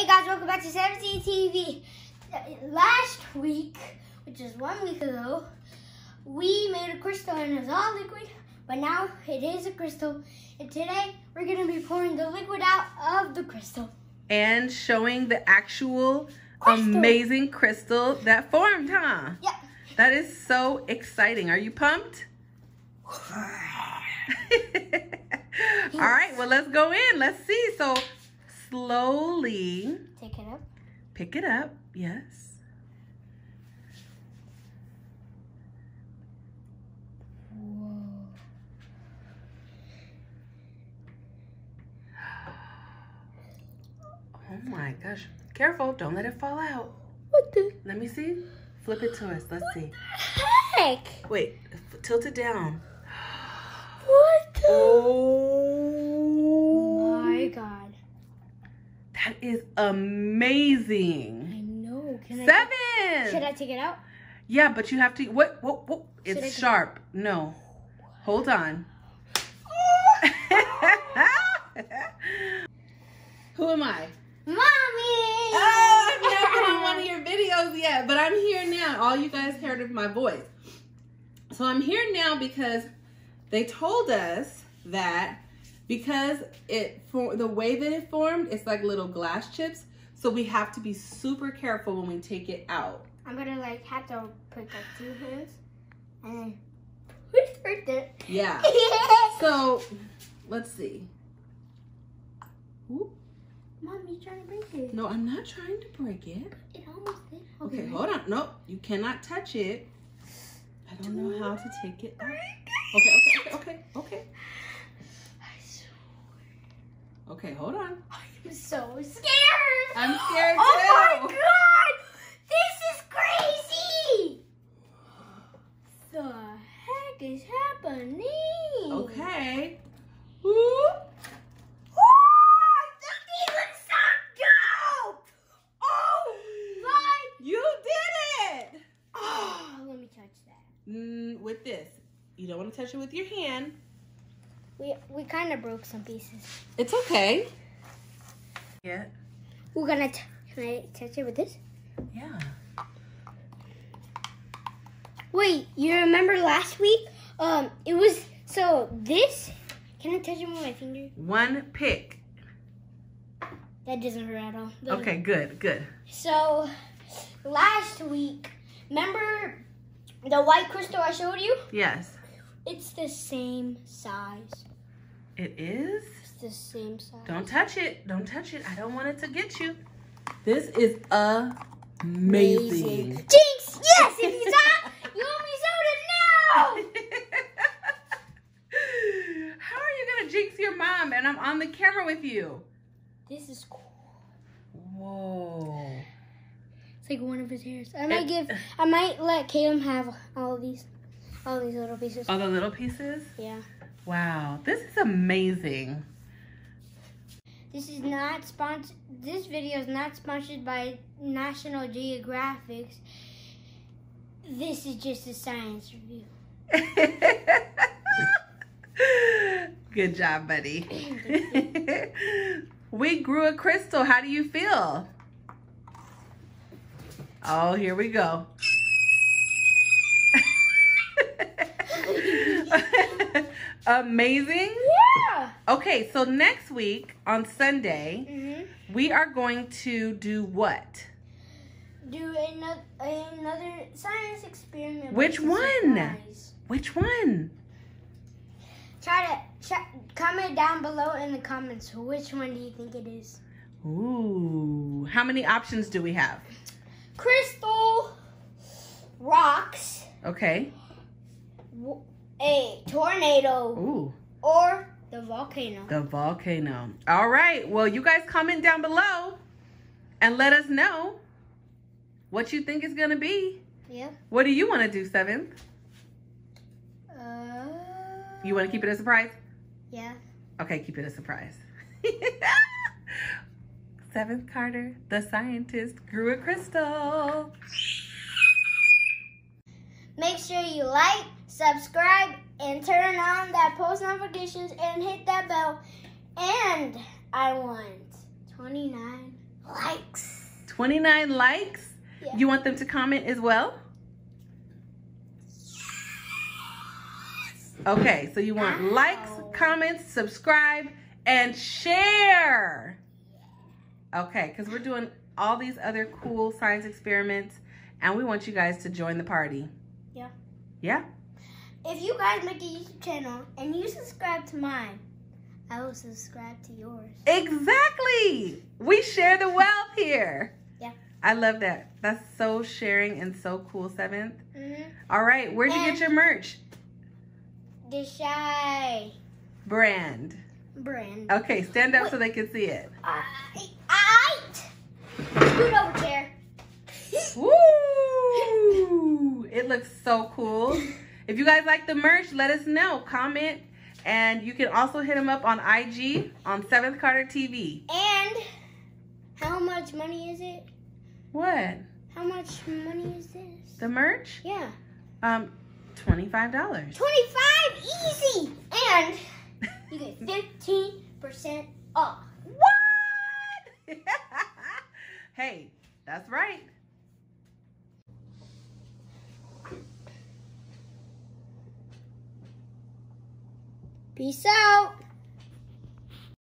Hey guys, welcome back to 17 TV. Last week, which is one week ago, we made a crystal and it was all liquid, but now it is a crystal. And today, we're going to be pouring the liquid out of the crystal. And showing the actual Crystal. amazing crystal that formed, huh? Yeah. That is so exciting. Are you pumped? All right, well, let's go in. Let's see. So, slowly Take it up. pick it up. Yes. Whoa. Oh my gosh. Careful. Don't let it fall out. What the Let me see. Flip it to us. Let's see. heck? Wait, tilt it down. What the? Oh my god. That is amazing. I know. Can I, Seven. should I take it out? Yeah, but you have to. What? What? what? It's sharp. No. Hold on. Who am I? Mommy! Oh, I've been on one of your videos yet, but I'm here now. All you guys heard of my voice. So I'm here now because they told us that because it for the way that it formed, it's like little glass chips. So we have to be super careful when we take it out. I'm gonna like have to put like two hands and then push right there. Yeah. So let's see. Mommy's trying to break it. No, I'm not trying to break it. It almost did. Okay, hold on. Nope, you cannot touch it. I don't know how to take it out. Okay, okay, okay, okay, okay. Okay, hold on. I'm so scared. I'm scared too. Oh my god! This is crazy! The heck is happening? Okay. Whoop. Oh, that looks so dope! Oh my! You did it! Oh, let me touch that. Mm, with this. You don't want to touch it with your hand. We we kind of broke some pieces. It's okay. Yeah. We're gonna. T- can I touch it with this? Yeah. Wait, you remember last week? Um, it was so this. Can I touch it with my finger? One pick. That doesn't hurt at all. The- Okay, good, good. So last week, remember the white crystal I showed you? Yes. It's the same size. It is. It's the same size. Don't touch it. Don't touch it. I don't want it to get you. This is amazing. Jinx! Yes! If you saw, you owe me soda now. How are you gonna jinx your mom and I'm on the camera with you? This is cool. Whoa. It's like one of his hairs. I might It- give. I might let Caleb have all these, all these little pieces. All the little pieces? Yeah. Wow. This is amazing. This is not sponsored. This video is not sponsored by National Geographic. This is just a science review. Good job, buddy. we grew a crystal. How do you feel? Oh, here we go. Amazing. Yeah. Okay, so next week on Sunday, hmm we are going to do what? Do another another science experiment. Which one? Which one? Try to try, comment down below in the comments. Which one do you think it is? Ooh, how many options do we have? Crystal, rocks, Okay. w- a tornado, Ooh, or the volcano. the volcano. All right. Well, you guys comment down below and let us know what you think is going to be. Yeah. What do you want to do, Seventh? Uh. You want to keep it a surprise? Yeah. Okay, keep it a surprise. Seventh Carter, the scientist, grew a crystal. Make sure you like, subscribe, and turn on that post notifications and hit that bell. And I want 29 likes. 29 likes. Yeah. You want them to comment as well? Okay, so you want Wow. likes, comments, subscribe, and share. Okay, because we're doing all these other cool science experiments, and we want you guys to join the party. Yeah. Yeah? If you guys make a YouTube channel and you subscribe to mine, I will subscribe to yours. Exactly. We share the wealth here. Yeah. I love that. That's so sharing and so cool, Seventh. Mm-hmm. All right, where'd you get your merch? The shy Brand. brand. Okay, stand up so they can see it. I, I, scoot over chair. Woo! It looks so cool. If you guys like the merch, let us know. Comment. And you can also hit them up on IG on Seventh Carter TV. And how much money is it? What? How much money is this? The merch? Yeah. Um, $25. 25 easy. And you get 15% off. What? hey, that's right. Peace out.